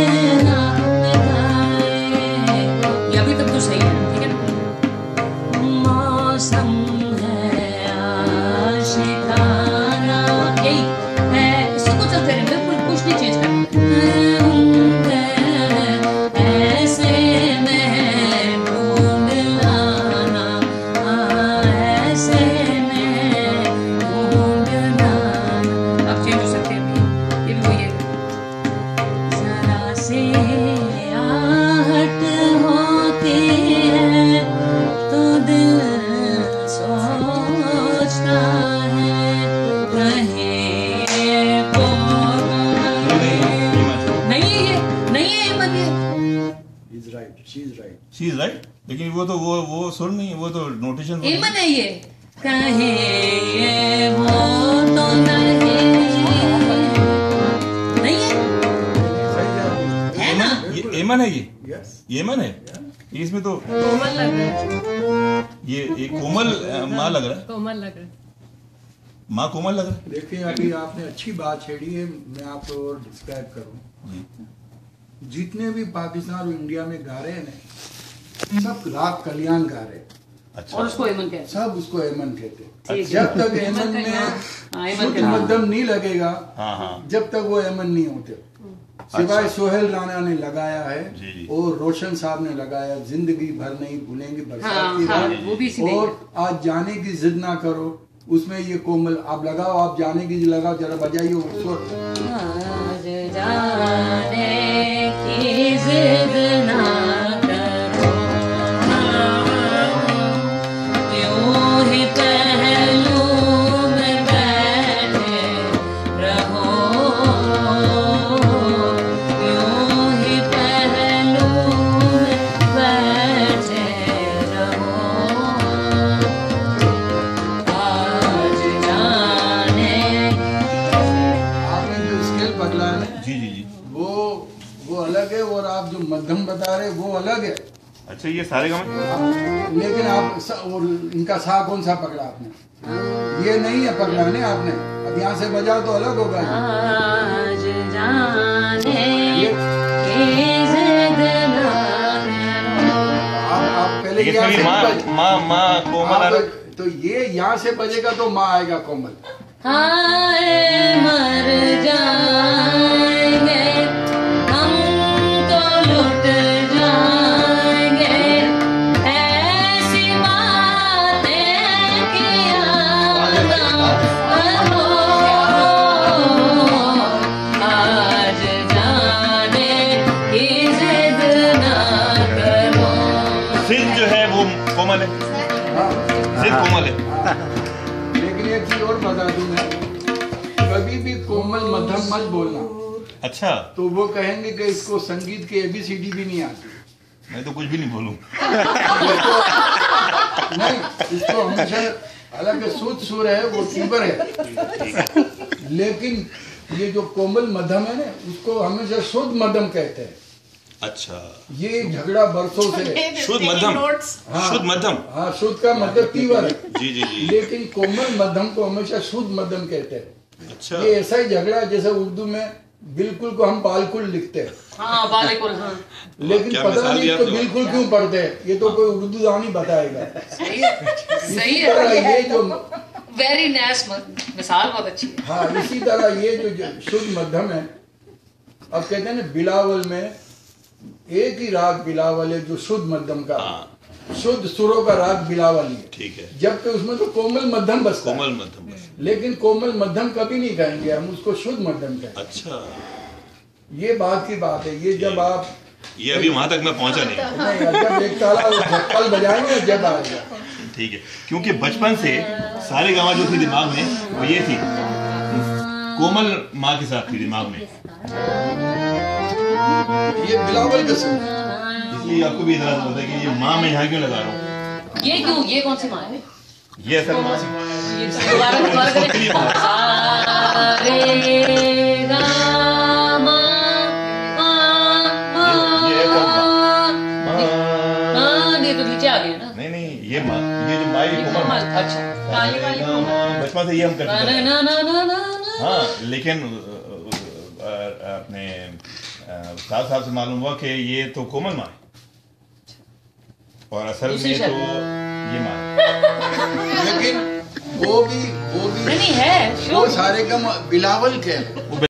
in नहीं वो तो वो वो सुर नहीं वो तो नोटेशन एमन है ये कहे ये वो तो नहीं नहीं है? है ना? ये एमन है ये? यस येमन है? इसमें तो कोमल लग रहा है। ये एक कोमल माँ लग रहा है। कोमल लग रहा है। माँ कोमल लग रहा है? देखिए अभी आपने अच्छी बात छेड़ी है मैं आपको और डिस्क्राइब करूँ। जितने भी पाकिस्तान और इंडिया में गा रहे हैं ना सब राग कल्याण गा रहे हैं। अच्छा। और उसको एमन कहते सब उसको एमन कहते हैं। जब तक एमन में हाँ, शुद्ध मध्यम नहीं लगेगा हाँ हाँ। जब तक वो एमन नहीं होते। सिवाय अच्छा। सोहेल राणा ने लगाया है। और रोशन साहब ने लगाया ज़िंदगी भर नहीं भूलेंगे बरसात हाँ की हाँ रात। और आज जाने की जिद ना करो उसमें ये कोमल आप लगाओ आप जाने की लगाओ जरा बजाइए उसको जो है जी जी। वो वो अलग है और आप जो मध्यम बता रहे वो अलग है। अच्छा ये सारे गाँव लेकिन आप स, और इनका सा कौन सा पकड़ा आपने? ये नहीं है पकड़ा है आपने। अब यहाँ से बजाओ तो अलग होगा। आज जाने ये की जिद ना करो आप आप पहले यहाँ से माँ माँ माँ कोमल आ आप रहा तो ये यहाँ से बजेगा तो माँ आएगा कोमल। कोमल है। हाँ कोमल है। लेकिन एक चीज़ और बता दूँ मैं। कभी भी कोमल मध्यम मत बोलना। अच्छा। तो वो कहेंगे कि इसको संगीत की एबीसीडी भी नहीं आती। मैं तो कुछ भी नहीं बोलूँ। नहीं इसको हमेशा हालाँकि शुद्ध सुर है वो तीव्र है। लेकिन ये जो कोमल मध्यम है ना उसको हमेशा शुद्ध मध्यम कहते हैं। अच्छा। ये झगड़ा बरसों से। शुद्ध मध्यम। हाँ। शुद्ध मध्यम। हाँ शुद्ध का मतलब तीव्र है। जी जी जी। लेकिन कोमल मध्यम को हमेशा शुद्ध मध्यम कहते हैं। अच्छा। ये ऐसा ही झगड़ा जैसे उर्दू में बिल्कुल को हम बालकुल लिखते हैं। हाँ बालिकुल हाँ। लेकिन पता नहीं आपने? बिल्कुल क्यों पढ़ते हैं। ये तो कोई उर्दू दानी बताएगा। सही है सही तरह है ये जो वेरी नाइस मिसाल बहुत अच्छी है। हाँ इसी तरह ये जो जो शुद्ध मध्यम है अब कहते हैं ना बिलावल में एक ही राग बिलावल है जो शुद्ध मध्यम का हाँ। शुद्ध सुरों का राग बिलावल ही। है ठीक है। जबकि उसमें तो कोमल मध्यम बस कोमल मध्यम बस। लेकिन कोमल मध्यम कभी नहीं कहेंगे हम उसको शुद्ध मध्यम कहेंगे अच्छा। ये बात की बात है। ये जब आप ये अभी वहाँ तक मैं पहुँचा नहीं। नहीं जब एक ताला बजाएँगे जब आएगा। ठीक है। क्योंकि बचपन से सारे गाँव जो थी दिमाग में वो ये थी। कोमल माँ के साथ थी दिमाग में। ये बिलावल का सुन इसलिए आपको भी इतराज होता है कि ये माँ मैं यहाँ क्यों लगा रहा हूँ? ये क्यों? ये कौन सी माँ है? ये असल माँ ये दोबारा दोबारा करें ये- ये कौन आ माँ हाँ ये तो नीचे आ गया ना। नहीं नहीं ये जो माँ कोमल अच्छा। काली वाली बचपन से ये हम करते थे। ना ना ना ना ना। हाँ लेकिन अपने साहब साहब से मालूम हुआ कि ये तो कोमल माँ है। और असल में तो ये माँ लेकिन वो भी वो भी नहीं है वो सारे का बिलावल के।